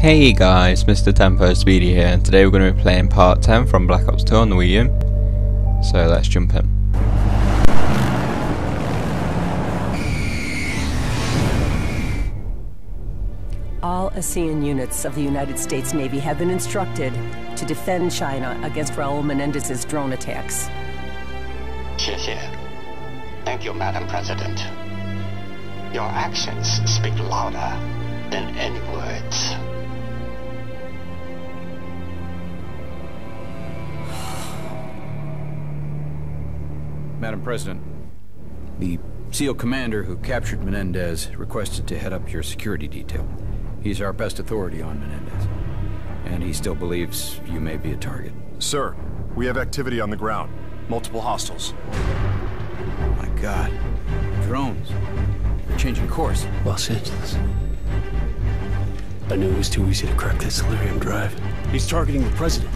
Hey guys, Mr. Tempo Speedy here, and today we're going to be playing part 10 from Black Ops 2 on the Wii U. So let's jump in. All ASEAN units of the United States Navy have been instructed to defend China against Raul Menendez's drone attacks. 谢谢. Thank you, Madam President. Your actions speak louder than any words. Madam President, the SEAL commander who captured Menendez requested to head up your security detail. He's our best authority on Menendez. And he still believes you may be a target. Sir, we have activity on the ground. Multiple hostiles. My god. Drones. They're changing course. Los Angeles. I knew it was too easy to crack that Celerium drive. He's targeting the president.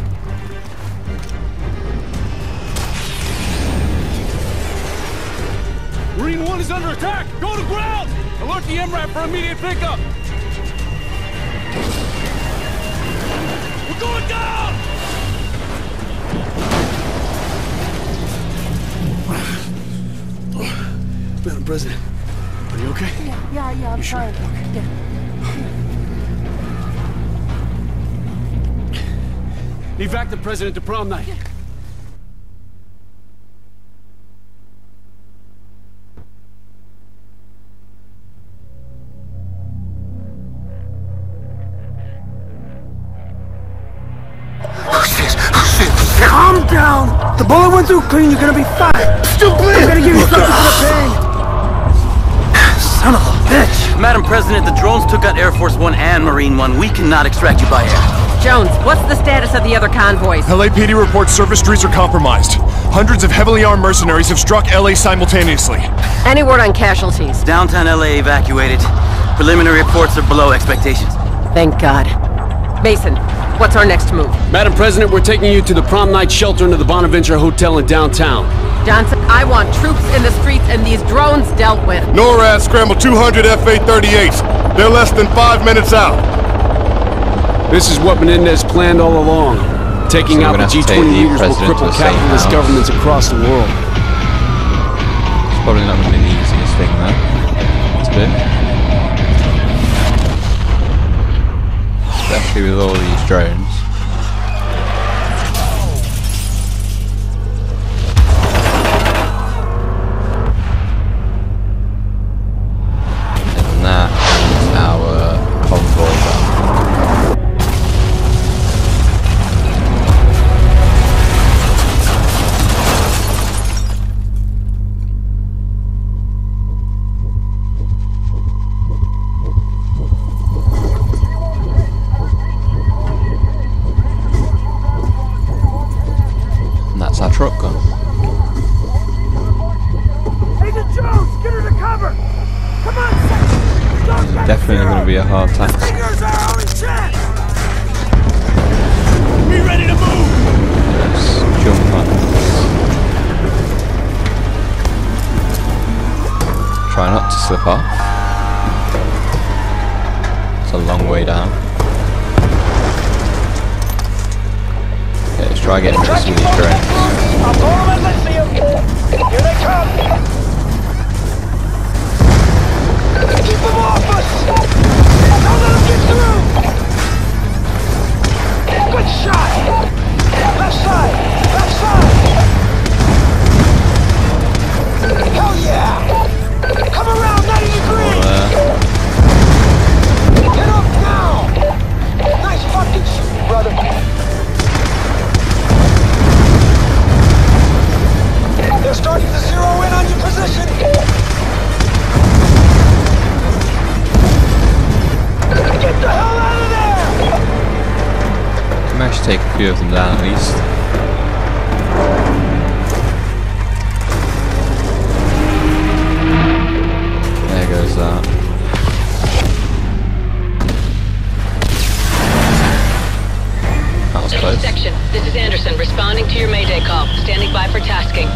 Marine 1 is under attack! Go to ground! Alert the MRAP for immediate pickup! We're going down! Madam President, are you okay? Yeah, yeah, yeah, I'm sure? fine. Yeah. Evac the president to prom night. Calm down! The bullet went through clean, you're gonna be fine! Still bleeding! I'm gonna give you something for the pain! Son of a bitch! Madam President, the drones took out Air Force One and Marine One. We cannot extract you by air. Jones, what's the status of the other convoys? LAPD reports service streets are compromised. Hundreds of heavily armed mercenaries have struck LA simultaneously. Any word on casualties? Downtown LA evacuated. Preliminary reports are below expectations. Thank God. Mason, what's our next move? Madam President, we're taking you to the prom night shelter into the Bonaventure Hotel in downtown. Johnson, I want troops in the streets and these drones dealt with. NORAD scrambled 200 FA-38s. They're less than five minutes out. This is what Menendez planned all along. Taking So out the gonna have to take G20 leaders will cripple capitalist governments across the world. It's probably not going to be the easiest thing though, to do. Especially with all these drones. We ready to move! Let's jump on. Try not to slip off. It's a long way down. Okay, let's try getting into some of these drones. Keep them off us! Hell yeah! Come around few of them down at least. There goes that. That was close. Section, this is Anderson, responding to your Mayday call. Standing by for tasking.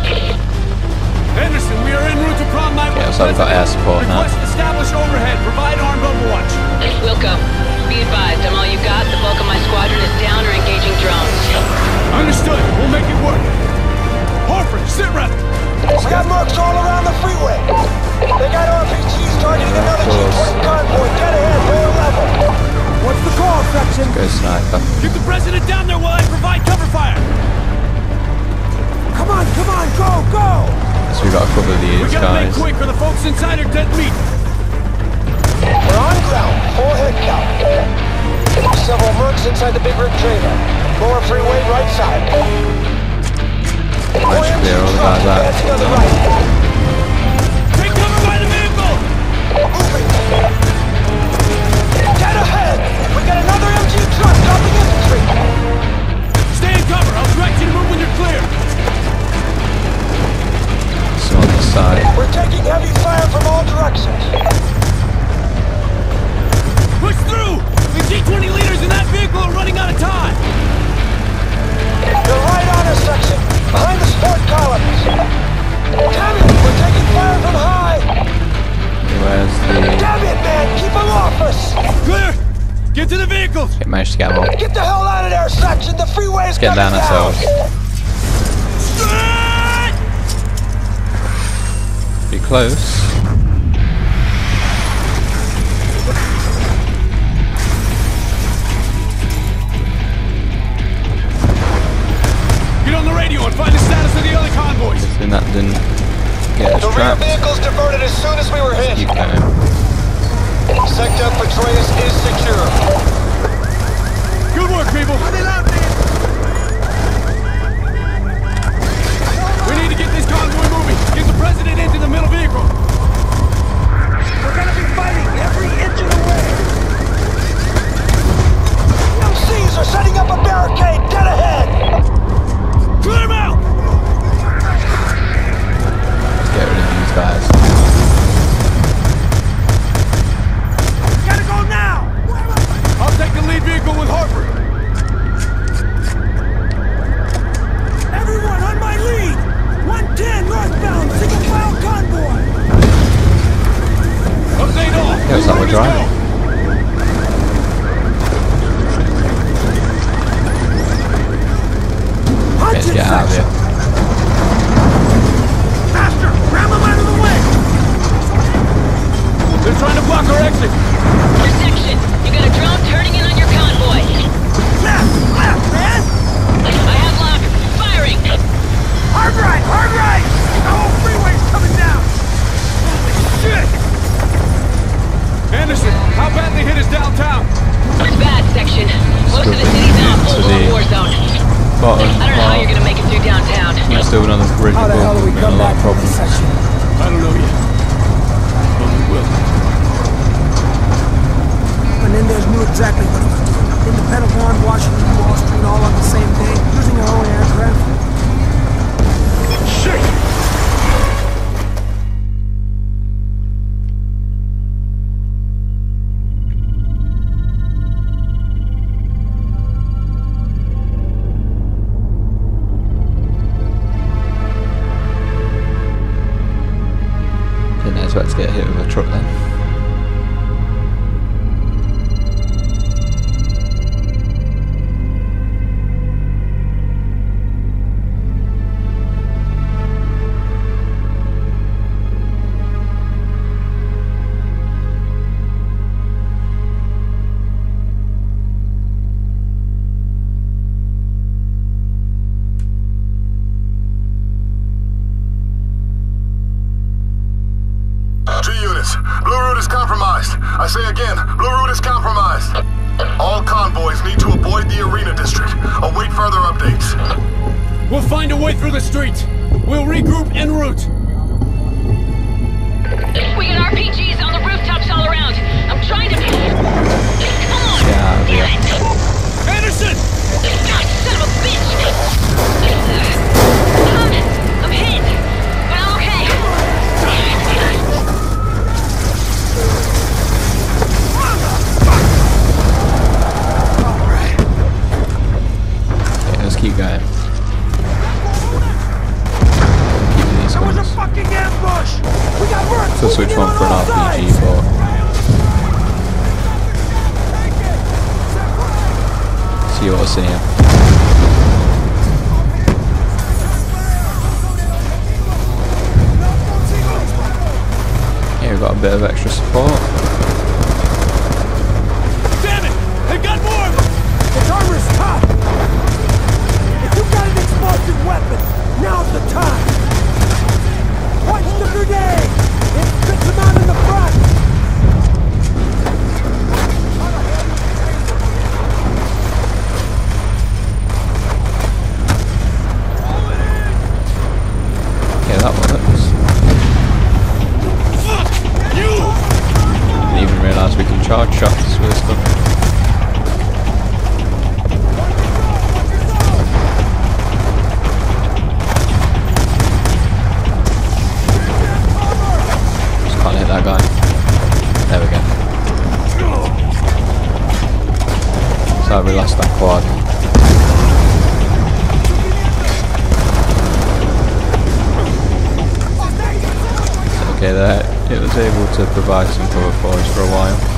Anderson, we are en route to prom night Yeah, so I've got air support now. Request establish overhead. Provide armed overwatch. Wilco, be advised, I'm all you've got drones. Understood. We'll make it work. Harper, sit rep. We got marks all around the freeway. They got RPGs targeting another G-20 convoy dead ahead, rail level. What's the call, section? Go sniper. Get the president down there while I provide cover fire. Come on, come on, go, go! So we got a couple of these guys. We gotta guys. make quick or the folks inside are dead meat. We're on ground, full head count. Several mercs inside the big rig trailer. Lower freeway, right side. Managed to get them all. Get the hell out of there, section! The freeway's Get coming down ourselves. Ah! Be close. Get on the radio and find the status of the other convoys. And that didn't get us The rear vehicle's diverted as soon as we were hit. Keep going. Sector Petraeus is secure. Good work, people. We need to get this convoy moving. Get the president into the middle vehicle. We're gonna be fighting every Route is compromised. I say again, Blue Route is compromised. All convoys need to avoid the arena district. Await further updates. We'll find a way through the streets. We'll regroup en route. We got RPGs on the rooftops all around. I'm trying to. Come on. Get out of it. Anderson! God, son of a bitch! Uh, We! So switch one for an RPG, but... See what I'm saying. got a bit of extra support. Okay, there it was able to provide some cover for us for a while.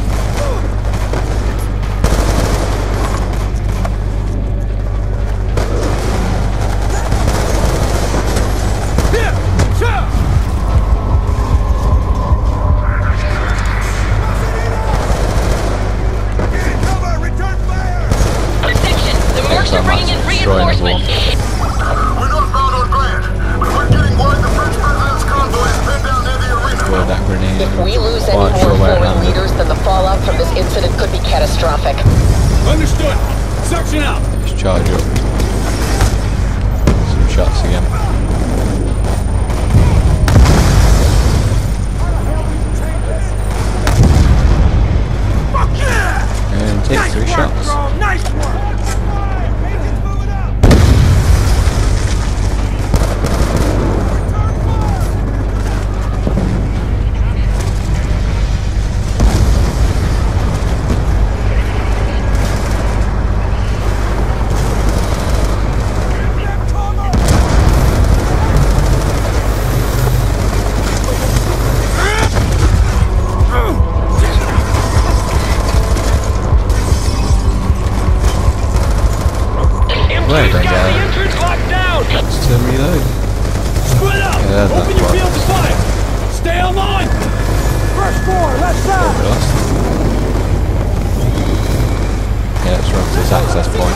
Where did I go? entrance locked down! Let's turn reload. Split up! Yeah, that's Open your field to fire! Stay online! First floor, left side! We. Yeah, let's run to this access point.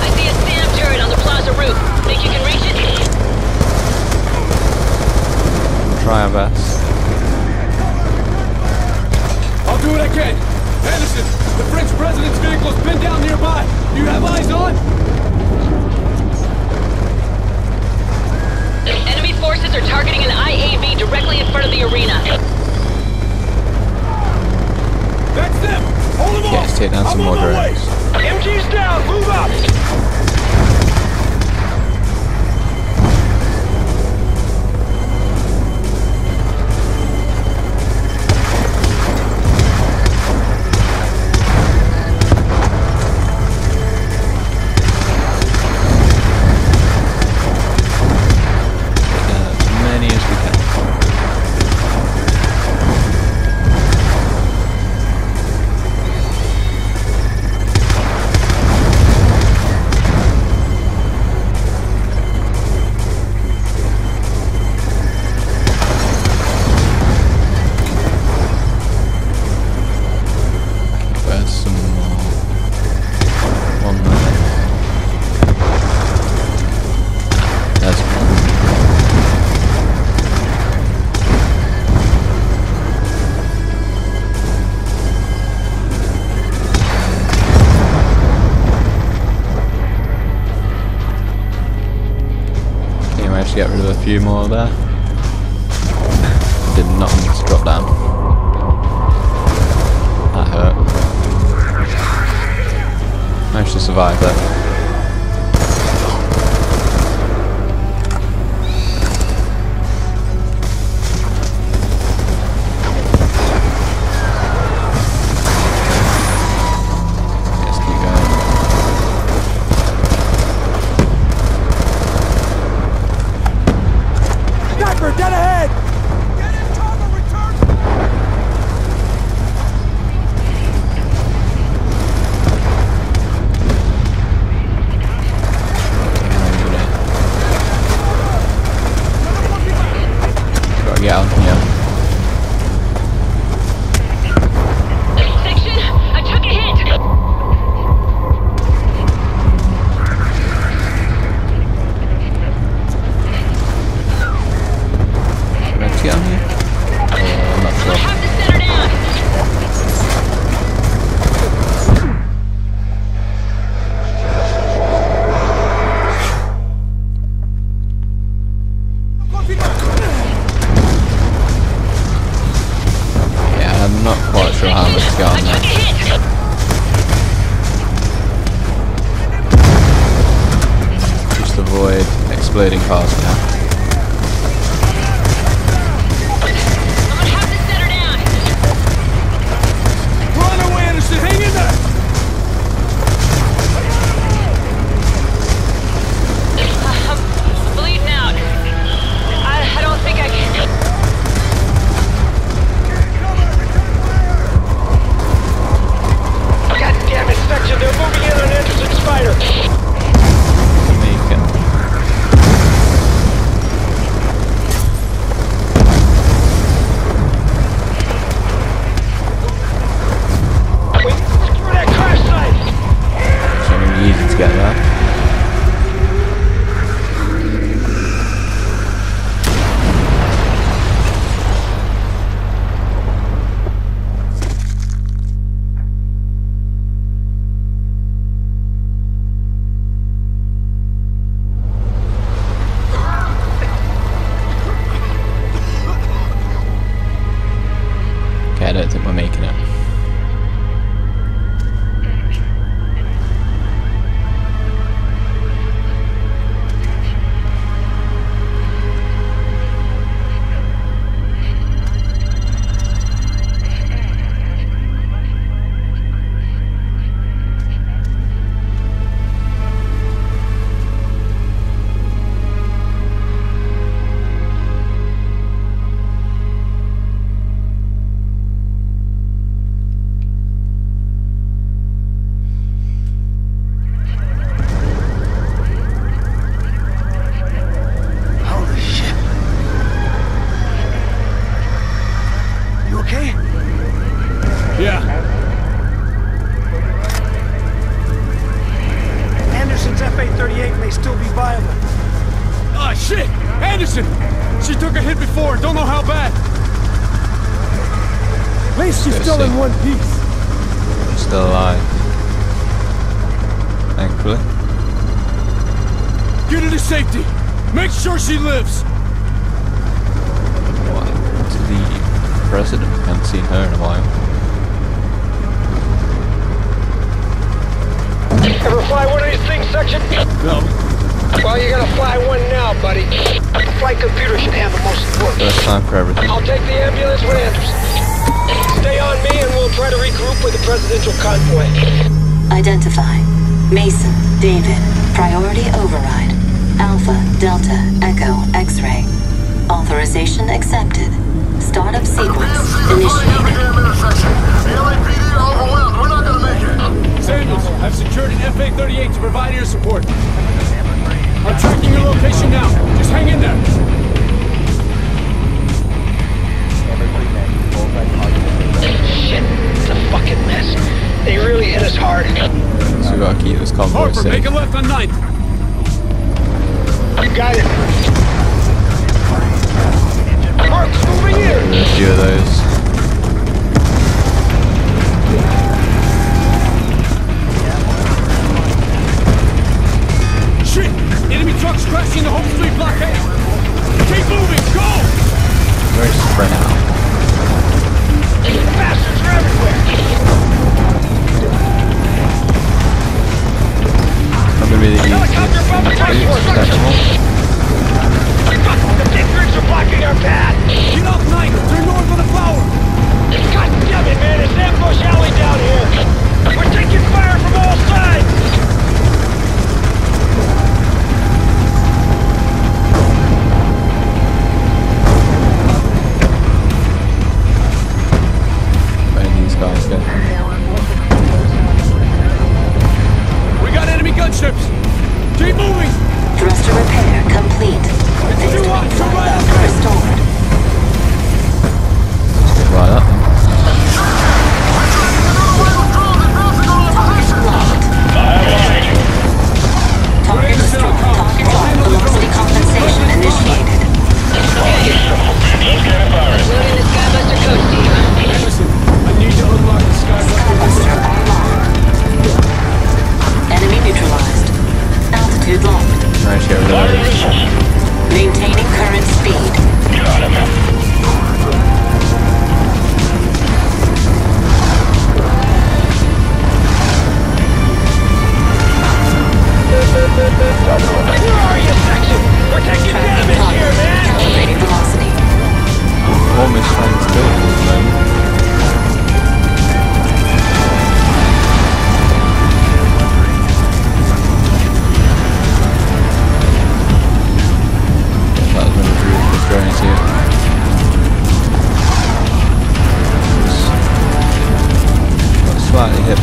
I see a SAM turret on the plaza roof. Think you can reach it? Try our best. I'll do what I can. Anderson, the French president's vehicle is pinned down nearby. Do you have eyes on? Enemy forces are targeting an IAV directly in front of the arena. That's them! Hold them Yeah, off! let's take down some more drones. MG's down! Move up! Few more there. Sure she lives. What happened the president? Haven't seen her in a while. Ever fly one of these things, section? No. Well, you're gonna fly one now, buddy. The flight computer should handle most of the work. First time for everything. I'll take the ambulance with Anderson. Stay on me and we'll try to regroup with the presidential convoy. Identify. Mason, David. Priority override. Alpha, Delta, Echo, X-ray. Authorization accepted. Startup sequence initiated. The LAPD are overwhelmed. We're not gonna make it. Samuels, I've secured an FA-38 to provide air support. I'm tracking your location now. Just hang in there. Shit, it's a fucking mess. They really hit us hard. So we gotta keep this Harper, make a left on 9th. You got it. Mark's moving in. A few of those. Shit! Enemy trucks crashing the home street blockade. Keep moving. Go! Very spread out. Bastards are everywhere.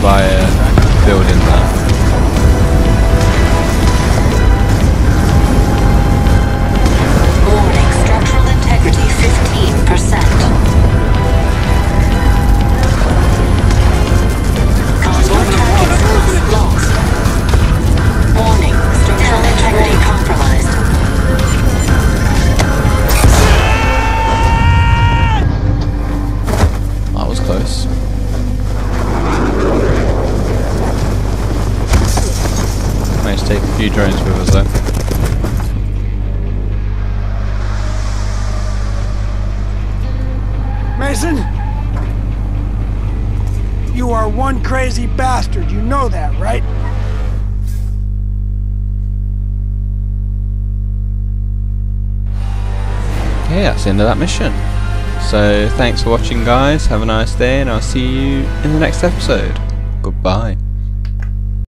By few drones with us though. Mason? You are one crazy bastard, you know that, right? Okay, that's the end of that mission. So thanks for watching guys, have a nice day and I'll see you in the next episode. Goodbye.